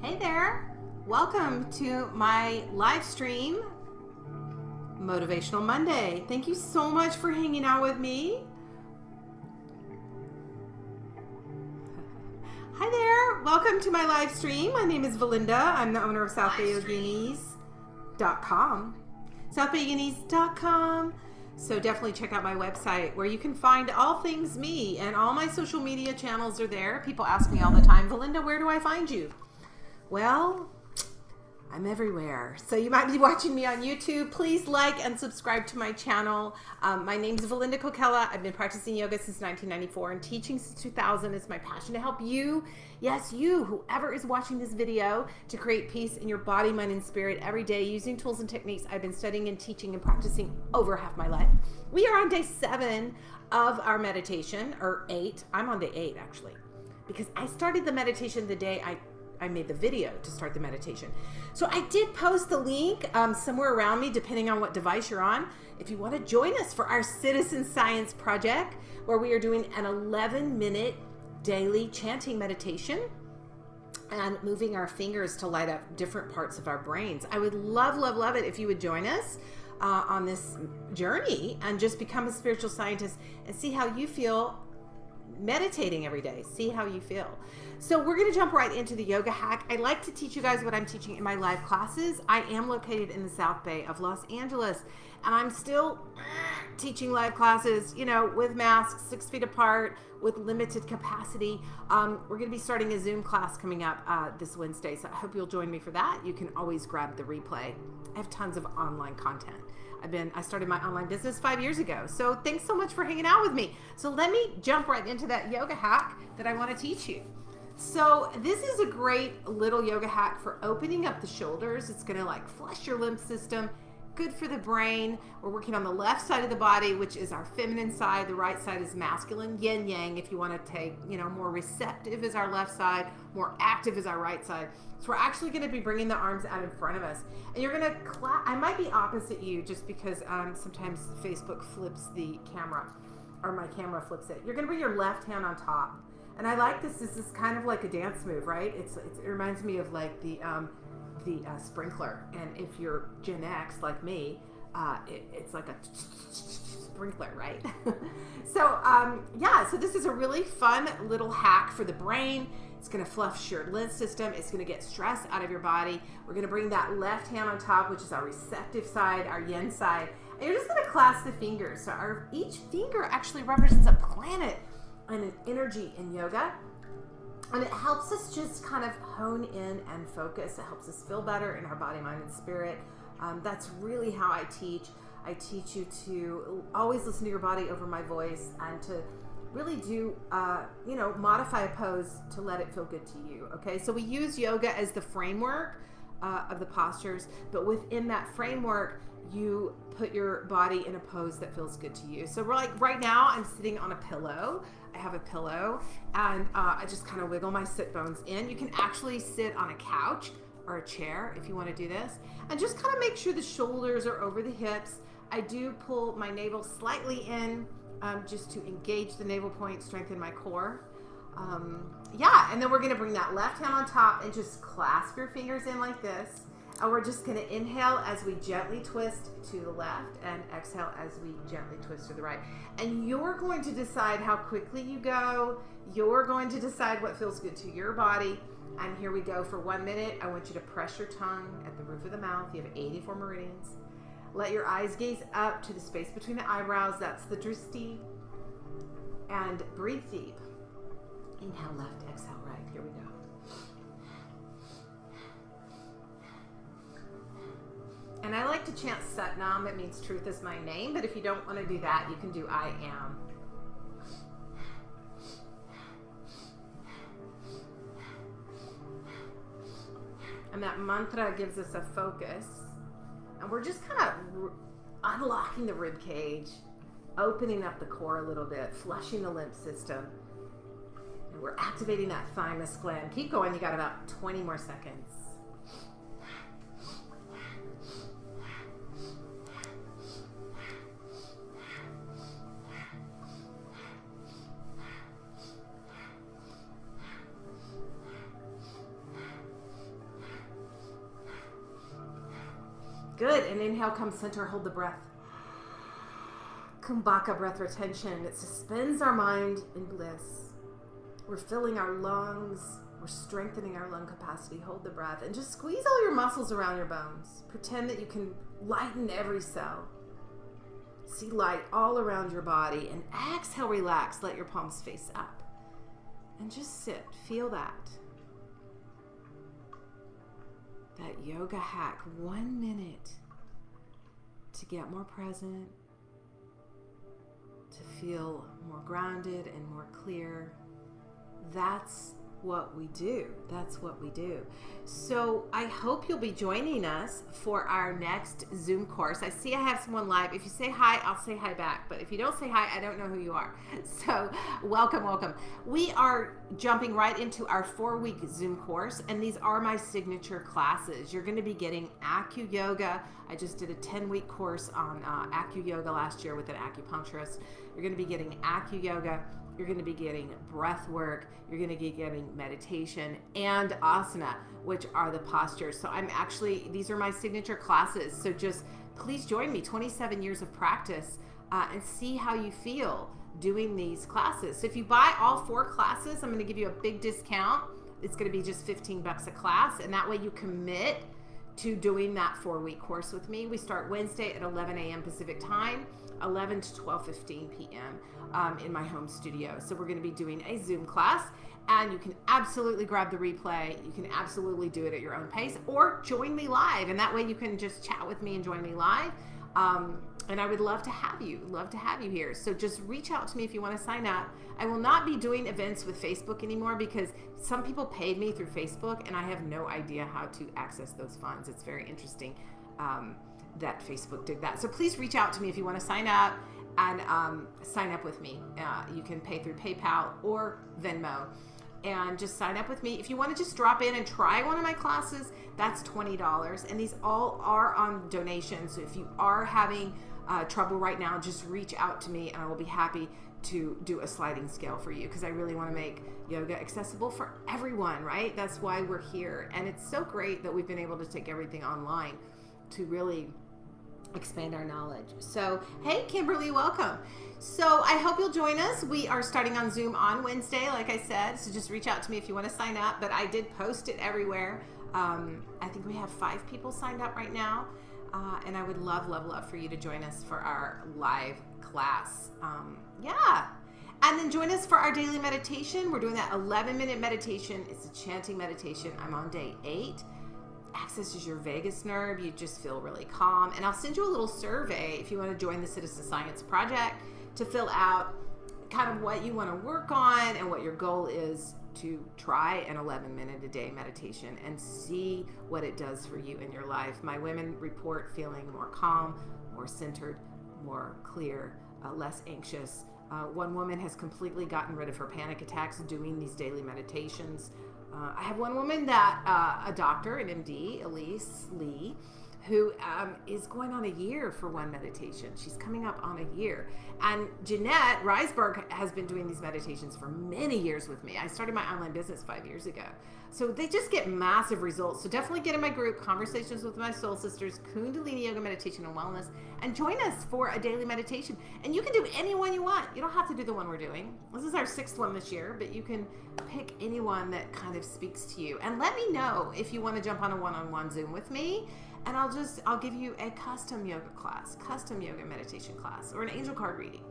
Hey there! Welcome to my live stream, Motivational Monday. Thank you so much for hanging out with me. Hi there! Welcome to my live stream. My name is Valinda. I'm the owner of SouthBayYoginis.com. SouthBayYoginis.com. So definitely check out my website where you can find all things me and all my social media channels are there. People ask me all the time, Valinda, where do I find you? Well, I'm everywhere. So you might be watching me on YouTube. Please like and subscribe to my channel. Um, my name is Valinda Kokela. I've been practicing yoga since 1994 and teaching since 2000. It's my passion to help you, yes, you, whoever is watching this video, to create peace in your body, mind, and spirit every day using tools and techniques I've been studying and teaching and practicing over half my life. We are on day seven of our meditation, or eight. I'm on day eight, actually, because I started the meditation the day I I made the video to start the meditation. So I did post the link um, somewhere around me, depending on what device you're on. If you want to join us for our citizen science project, where we are doing an 11 minute daily chanting meditation and moving our fingers to light up different parts of our brains. I would love, love, love it if you would join us. Uh, on this journey and just become a spiritual scientist and see how you feel meditating every day. See how you feel. So we're going to jump right into the yoga hack. I like to teach you guys what I'm teaching in my live classes. I am located in the South Bay of Los Angeles, and I'm still teaching live classes, you know, with masks, six feet apart, with limited capacity. Um, we're going to be starting a Zoom class coming up uh, this Wednesday, so I hope you'll join me for that. You can always grab the replay. I have tons of online content. I've been I started my online business 5 years ago. So thanks so much for hanging out with me. So let me jump right into that yoga hack that I want to teach you. So this is a great little yoga hack for opening up the shoulders. It's going to like flush your lymph system. Good for the brain. We're working on the left side of the body, which is our feminine side. The right side is masculine, yin yang. If you want to take, you know, more receptive is our left side, more active is our right side. So we're actually going to be bringing the arms out in front of us, and you're going to clap. I might be opposite you just because um, sometimes Facebook flips the camera, or my camera flips it. You're going to bring your left hand on top and I like this. This is kind of like a dance move, right? It's, it's it reminds me of like the um, the uh, sprinkler. And if you're Gen X like me, uh, it, it's like a sprinkler, right? so um, yeah, so this is a really fun little hack for the brain. It's going to flush your lymph system. It's going to get stress out of your body. We're going to bring that left hand on top, which is our receptive side, our yin side. And you're just going to clasp the fingers. So our each finger actually represents a planet and an energy in yoga. And it helps us just kind of hone in and focus. It helps us feel better in our body, mind, and spirit. Um, that's really how I teach. I teach you to always listen to your body over my voice and to really do, uh, you know, modify a pose to let it feel good to you. Okay, so we use yoga as the framework uh, of the postures, but within that framework, you put your body in a pose that feels good to you. So we're like right now, I'm sitting on a pillow. I have a pillow and uh, I just kind of wiggle my sit bones in. You can actually sit on a couch or a chair if you want to do this and just kind of make sure the shoulders are over the hips. I do pull my navel slightly in um, just to engage the navel point, strengthen my core. Um, yeah, and then we're going to bring that left hand on top and just clasp your fingers in like this and we're just going to inhale as we gently twist to the left and exhale as we gently twist to the right. And you're going to decide how quickly you go. You're going to decide what feels good to your body. And here we go for one minute. I want you to press your tongue at the roof of the mouth. You have 84 meridians. Let your eyes gaze up to the space between the eyebrows. That's the drishti. And breathe deep. Inhale left, exhale right. Here we go. And I like to chant Satnam. It means truth is my name. But if you don't want to do that, you can do I am. And that mantra gives us a focus. And we're just kind of unlocking the rib cage, opening up the core a little bit, flushing the lymph system. And we're activating that thymus gland. Keep going. You got about 20 more seconds. Good. And inhale, come center, hold the breath. Kumbhaka breath retention. It suspends our mind in bliss. We're filling our lungs. We're strengthening our lung capacity. Hold the breath and just squeeze all your muscles around your bones. Pretend that you can lighten every cell. See light all around your body and exhale, relax. Let your palms face up. And just sit. Feel that. That yoga hack, one minute to get more present, to feel more grounded and more clear. That's what we do. That's what we do. So I hope you'll be joining us for our next Zoom course. I see I have someone live. If you say hi, I'll say hi back. But if you don't say hi, I don't know who you are. So welcome, welcome. We are jumping right into our four week Zoom course, and these are my signature classes. You're going to be getting Acu Yoga. I just did a 10 week course on uh, Acu Yoga last year with an acupuncturist. You're going to be getting Acu Yoga you're going to be getting breath work, you're going to be getting meditation and asana, which are the postures. So I'm actually, these are my signature classes. So just please join me 27 years of practice uh, and see how you feel doing these classes. So if you buy all four classes, I'm going to give you a big discount. It's going to be just 15 bucks a class. And that way you commit to doing that four week course with me. We start Wednesday at 11 a.m. Pacific time, 11 to 12:15 p.m um, in my home studio. So we're going to be doing a Zoom class and you can absolutely grab the replay. You can absolutely do it at your own pace or join me live. And that way you can just chat with me and join me live. Um, and I would love to have you, love to have you here. So just reach out to me if you want to sign up. I will not be doing events with Facebook anymore because some people paid me through Facebook and I have no idea how to access those funds. It's very interesting um, that Facebook did that. So please reach out to me if you want to sign up and um, sign up with me. Uh, you can pay through PayPal or Venmo and just sign up with me. If you want to just drop in and try one of my classes, that's $20. And these all are on donation. So if you are having uh, trouble right now, just reach out to me and I will be happy to do a sliding scale for you because I really want to make yoga accessible for everyone, right? That's why we're here. And it's so great that we've been able to take everything online to really expand our knowledge. So, hey, Kimberly, welcome. So, I hope you'll join us. We are starting on Zoom on Wednesday, like I said. So, just reach out to me if you want to sign up. But I did post it everywhere. Um, I think we have five people signed up right now. Uh, and I would love, love, love for you to join us for our live class. Um, yeah. And then join us for our daily meditation. We're doing that 11 minute meditation. It's a chanting meditation. I'm on day eight accesses your vagus nerve. You just feel really calm. And I'll send you a little survey if you want to join the Citizen Science Project to fill out kind of what you want to work on and what your goal is to try an 11 minute a day meditation and see what it does for you in your life. My women report feeling more calm, more centered, more clear, uh, less anxious. Uh, one woman has completely gotten rid of her panic attacks doing these daily meditations. Uh, I have one woman that uh, a doctor, an MD, Elise Lee, who um, is going on a year for one meditation. She's coming up on a year. And Jeanette Reisberg has been doing these meditations for many years with me. I started my online business five years ago. So they just get massive results. So definitely get in my group, Conversations with My Soul Sisters, Kundalini Yoga Meditation and Wellness, and join us for a daily meditation. And you can do any one you want. You don't have to do the one we're doing. This is our sixth one this year, but you can pick any one that kind of speaks to you. And let me know if you want to jump on a one on one Zoom with me and I'll just I'll give you a custom yoga class, custom yoga meditation class, or an angel card reading.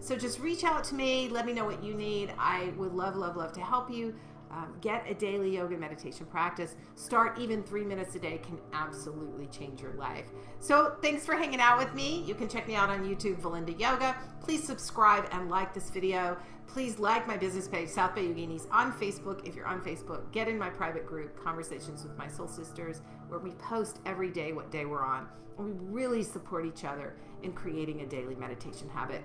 So just reach out to me, let me know what you need. I would love, love, love to help you. Um, get a daily yoga meditation practice. Start even three minutes a day can absolutely change your life. So, thanks for hanging out with me. You can check me out on YouTube, Valinda Yoga. Please subscribe and like this video. Please like my business page, South Bay Yoginis, on Facebook. If you're on Facebook, get in my private group, Conversations with My Soul Sisters, where we post every day what day we're on. And we really support each other in creating a daily meditation habit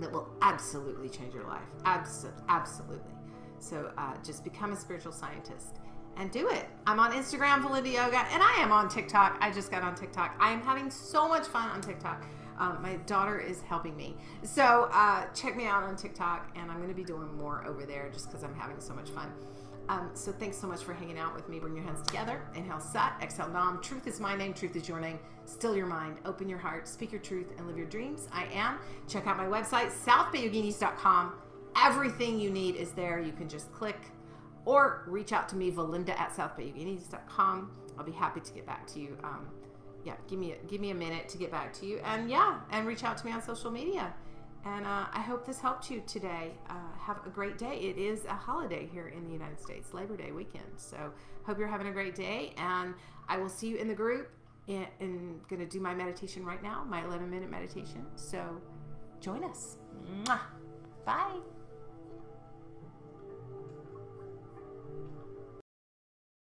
that will absolutely change your life. Abs- absolutely. So uh, just become a spiritual scientist and do it. I'm on Instagram, Valinda Yoga, and I am on TikTok. I just got on TikTok. I am having so much fun on TikTok. Um, my daughter is helping me. So uh, check me out on TikTok, and I'm going to be doing more over there just because I'm having so much fun. Um, so thanks so much for hanging out with me. Bring your hands together. Inhale, Sat. Exhale, Nam. Truth is my name. Truth is your name. Still your mind. Open your heart. Speak your truth and live your dreams. I am. Check out my website, southbayyoginis.com. Everything you need is there. You can just click or reach out to me, Valinda at southbayyoginis.com. I'll be happy to get back to you. Um, yeah, give me a, give me a minute to get back to you, and yeah, and reach out to me on social media. And uh, I hope this helped you today. Uh, have a great day. It is a holiday here in the United States, Labor Day weekend. So hope you're having a great day, and I will see you in the group. And, to do my meditation right now, my 11 minute meditation. So join us. Mwah. Bye.